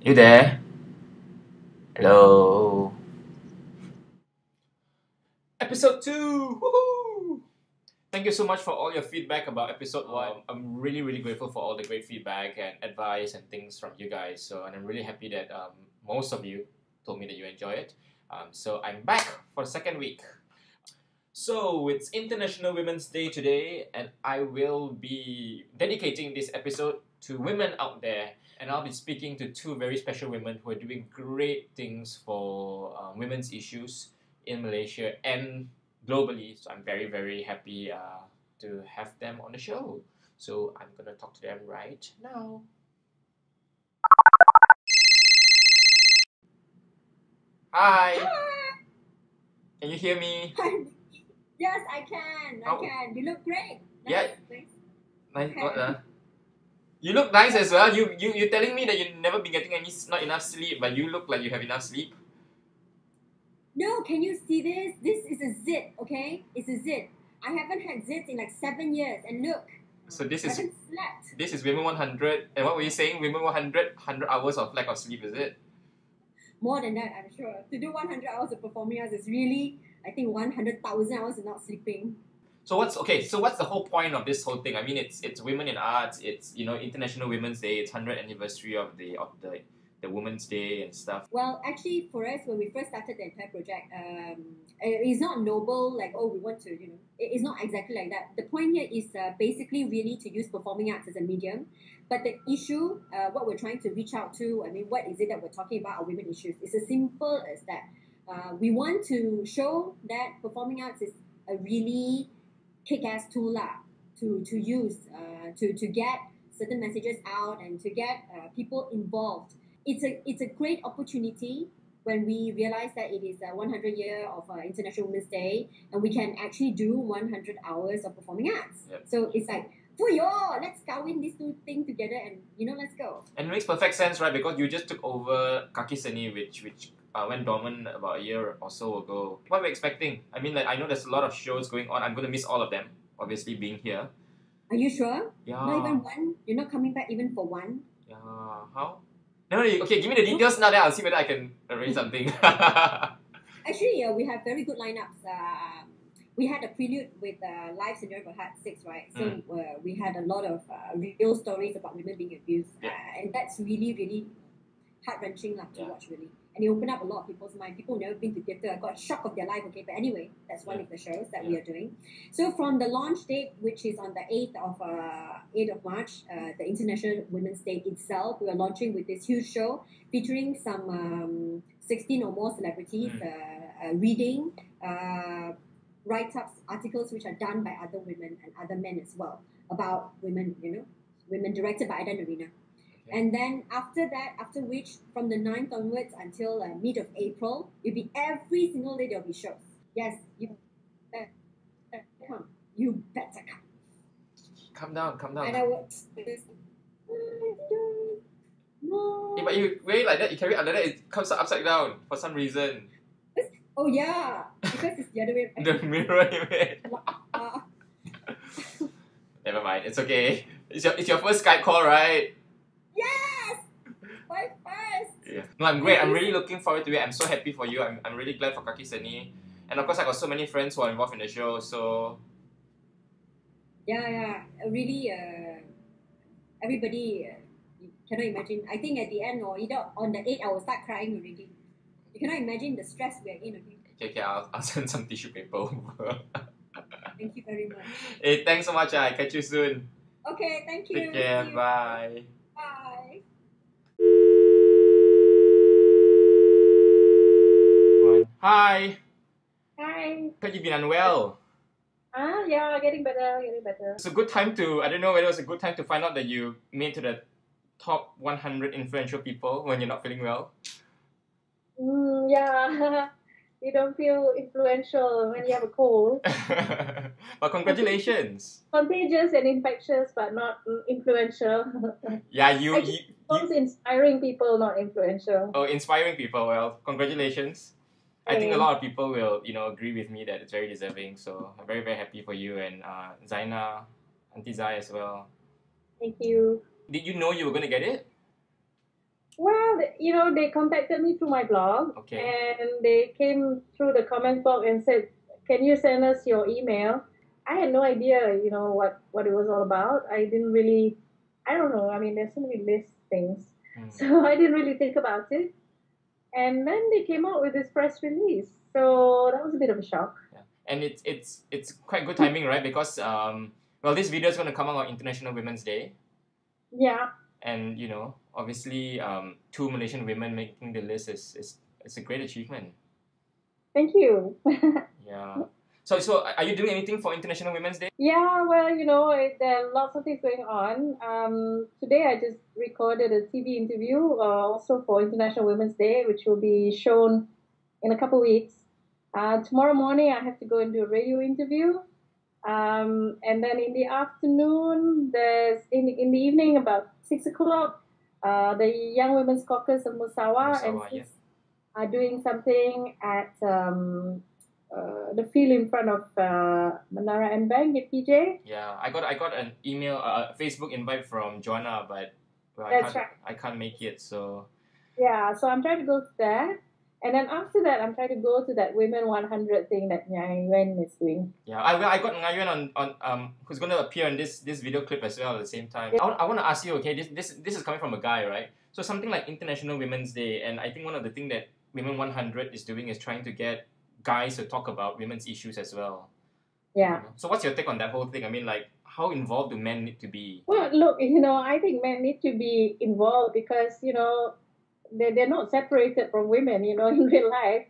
You there? Hello. Episode 2! Woohoo! Thank you so much for all your feedback about episode 1. I'm really, really grateful for all the great feedback and advice and things from you guys. So, and I'm really happy that um, most of you told me that you enjoy it. Um, so, I'm back for the second week. So, it's International Women's Day today, and I will be dedicating this episode to women out there. And I'll be speaking to two very special women who are doing great things for um, women's issues in Malaysia and globally. So I'm very, very happy uh, to have them on the show. So I'm going to talk to them right now. Hi, can you hear me? yes, I can. I Oh. can. You look great. Yeah. Nice, thanks. Nice, Okay. what, uh? You look nice as well. You you you telling me that you've never been getting any not enough sleep, but you look like you have enough sleep. No, can you see this? This is a zit, okay? It's a zit. I haven't had zits in like seven years, and look, So this I is haven't slept. this is women one hundred. And what were you saying? Women 100, 100 hours of lack of sleep, is it? More than that, I'm sure. To do 100 hours of performing arts is really, I think, 100,000 hours of not sleeping. So what's okay? So what's the whole point of this whole thing? I mean, it's it's women in arts. It's you know International Women's Day. It's hundred anniversary of the of the the Women's Day and stuff. Well, actually, for us, when we first started the entire project, um, it's not noble like oh we want to you know it's not exactly like that. The point here is uh, basically really to use performing arts as a medium, but the issue, uh, what we're trying to reach out to, I mean, what is it that we're talking about? Are women issues? It's as simple as that. Uh, we want to show that performing arts is a really kick-ass tool lah, to to use uh, to to get certain messages out and to get uh, people involved it's a it's a great opportunity when we realize that it is a 100 year of uh, International Women's Day and we can actually do 100 hours of performing arts. Yep. So it's like, yo, let's kawin these two things together and you know, let's go. And it makes perfect sense, right? Because you just took over Kakiseni, which which uh, went dormant about a year or so ago. What are we expecting? I mean, like I know there's a lot of shows going on. I'm gonna miss all of them. Obviously, being here. Are you sure? Yeah. Not even one? You're not coming back even for one? Yeah. How? No, no, you- okay. Give me the details now. Then I'll see whether I can arrange something. Actually, uh, we have very good lineups. Uh, we had a prelude with uh, Live Scenario for Heart 6, right? So Mm. uh, we had a lot of uh, real stories about women being abused. Yeah. Uh, and that's really, really heart wrenching to Yeah. watch, really. And it opened up a lot of people's mind. People who never been to theatre got a shock of their life, okay? But anyway, that's one Yeah. of the shows that we are doing. So from the launch date, which is on the 8th of, uh, 8th of March, uh, the International Women's Day itself, we are launching with this huge show featuring some um, 16 or more celebrities Mm. uh, uh, reading, uh, write ups, articles which are done by other women and other men as well about women, you know, women directed by Ida Nerina. And then after that, after which, from the 9th onwards until uh, mid of April, it'll be every single day there'll be shows. Yes, you better come. You better come. calm down, calm And down. I will. No. Yeah, but you wear it like that. You carry it like that. It comes upside down for some reason. Oh yeah, because it's the other way. The mirror. Uh, Never mind. It's okay. It's your it's your first Skype call, right? yes, my first. Yeah. No, I'm great. I'm really looking forward to it. I'm so happy for you. I'm, I'm really glad for Kakiseni. And of course, I got so many friends who are involved in the show. So Yeah, yeah. Really, uh, everybody uh, you cannot imagine. I think at the end or either on the 8th, I will start crying already. You cannot imagine the stress we are in. Okay? okay, okay. I'll, I'll send some tissue paper over. Thank you very much. hey, thanks so much. I catch you soon. Okay, thank you. Take care. You. Bye. Hi. Hi. Heard you've been unwell. Ah, yeah, getting better, getting better. It's a good time to. I don't know whether it's a good time to find out that you made to the top 100 influential people when you're not feeling well. Mm, yeah, you don't feel influential when you have a cold. but congratulations. Contagious and infectious, but not influential. Yeah, you, I you, you inspiring people, not influential. oh inspiring people. Well, congratulations. I think a lot of people will, you know, agree with me that it's very deserving. So I'm very, very happy for you and uh, Zainah, Auntie Zai as well. Thank you. Did you know you were gonna get it? Well, you know, they contacted me through my blog, Okay. and they came through the comment box and said, "Can you send us your email?" I had no idea, you know, what what it was all about. I didn't really, I don't know. I mean, there's so many list things, Mm. so I didn't really think about it. And then they came out with this press release, so that was a bit of a shock. Yeah. And it's it's it's quite good timing, right? Because um, well, this video is going to come out on International Women's Day, Yeah, and you know, obviously, um, two Malaysian women making the list is is it's a great achievement. thank you. Yeah. So so are you doing anything for International Women's Day? Yeah, well, you know, it, there are lots of things going on. Um, today I just recorded a TV interview uh, also for International Women's Day, which will be shown in a couple weeks. Uh, tomorrow morning I have to go and do a radio interview. Um, and then in the afternoon, there's in, in the evening about six o'clock, uh, the Young Women's Caucus of Musawah, and yeah. are doing something at um, uh, the field in front of uh, Menara M Bank at PJ. Yeah, I got I got an email, uh, Facebook invite from Joanna, but well, I That's can't right. I can't make it. So Yeah, so I'm trying to go to that. And then after that, I'm trying to go to that Women 100 thing that Yuen is doing. yeah, I I got Ngai Yuen on on um who's gonna appear in this this video clip as well at the same time. I, want, I want to ask you, okay, this this this is coming from a guy, right? So something like International Women's Day, and I think one of the thing that Women 100 is doing is trying to get guys to talk about women's issues as well. Yeah. So what's your take on that whole thing? I mean, like, how involved do men need to be? Well, look, you know, I think men need to be involved because, you know, they're, they're not separated from women, you know, in real life.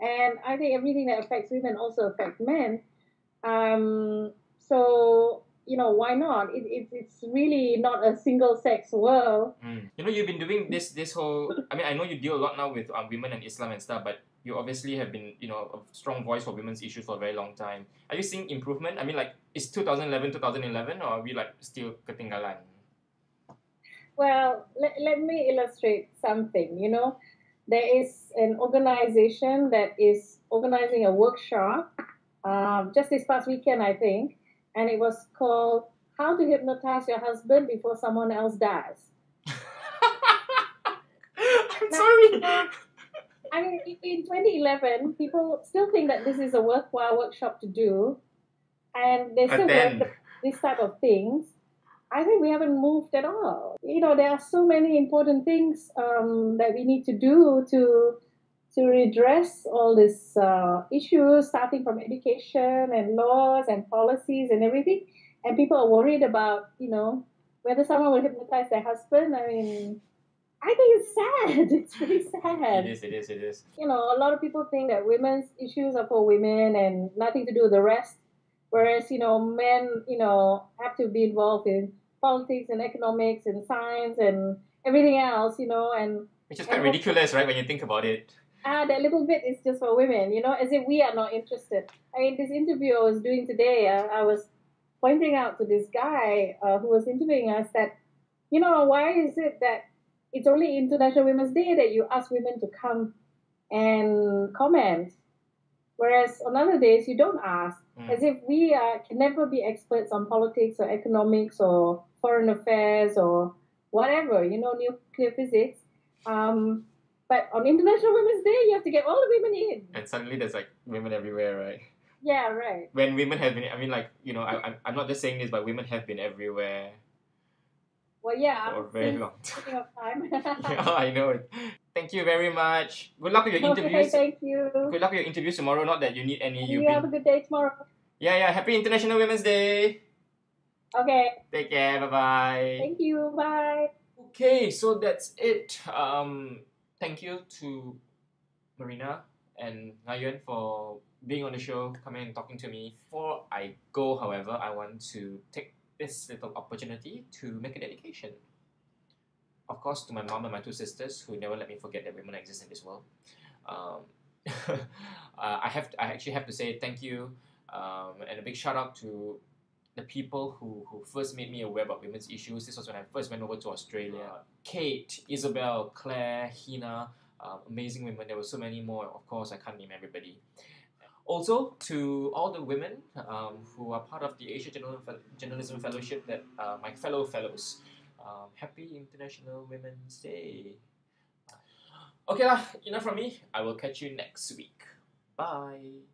And I think everything that affects women also affects men. Um, so, you know, why not? It, it, it's really not a single sex world. Mm. You know, you've been doing this this whole. I mean, I know you deal a lot now with um, women and Islam and stuff, but you obviously have been, you know, a strong voice for women's issues for a very long time. Are you seeing improvement? I mean, like, it's 2011 2011 or are we like still ketinggalan? Well, let, let me illustrate something. You know, there is an organization that is organizing a workshop um, just this past weekend, I think, and it was called How to Hypnotize Your Husband Before Someone Else Dies. I'm sorry. I mean, in- in 2011, people still think that this is a worthwhile workshop to do, and they still Attend. work this type of things. I think we haven't moved at all. You know, there are so many important things um, that we need to do to to redress all these uh, issues, starting from education and laws and policies and everything. And people are worried about, you know, whether someone will hypnotize their husband. I mean, I think it's sad. It's really sad It is, it is, it is. you know, a lot of people think that women's issues are for women and nothing to do with the rest. Whereas, you know, men, you know, have to be involved in politics and economics and science and everything else, you know, and Which is quite ridiculous, right, when you think about it. Ah, that little bit is just for women, you know, as if we are not interested. I mean, this interview I was doing today, uh, I was pointing out to this guy uh, who was interviewing us that, you know, why is it that it's only International Women's Day that you ask women to come and comment, whereas on other days you don't ask, Mm. as if we uh, can never be experts on politics or economics or foreign affairs or whatever, you know, nuclear physics. Um, but on International Women's Day, you have to get all the women in. And suddenly there's like women everywhere, right? Yeah, right. When women have been, I mean, like, you know, I, I'm, I'm not just saying this, but women have been everywhere Well, yeah. for a very long time. of time. yeah, I know it. Thank you very much. Good luck with your okay, interviews. thank you. Good luck with your interviews tomorrow. Not that you need any. You You've a good day tomorrow. Yeah, yeah. Happy International Women's Day. Okay, Take care. Bye bye. thank you. Bye. Okay, so that's it. Um, thank you to Marina and Ngai Yuen for being on the show, coming and talking to me. Before I go, however, I want to take this little opportunity to make a dedication. Of course, to my mom and my two sisters who never let me forget that women exist in this world. Um, uh, I have I actually have to say thank you um, and a big shout out to the people who, who first made me aware about women's issues. This was when I first went over to Australia. Kate, Isabel, Claire, Hina, um, amazing women. There were so many more. Of course, I can't name everybody. Also, to all the women um, who are part of the Asia Journal- Journalism Fellowship, that uh, my fellow fellows, um, happy International Women's Day. Okay lah, enough from me. I will catch you next week. Bye.